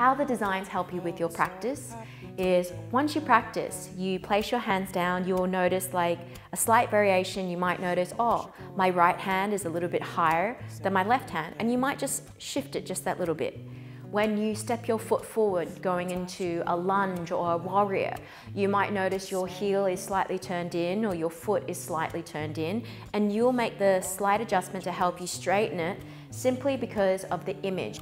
How the designs help you with your practice is once you practice, you place your hands down, you will notice like a slight variation. You might notice, oh, my right hand is a little bit higher than my left hand, and you might just shift it just that little bit. When you step your foot forward going into a lunge or a warrior, you might notice your heel is slightly turned in or your foot is slightly turned in, and you'll make the slight adjustment to help you straighten it simply because of the image.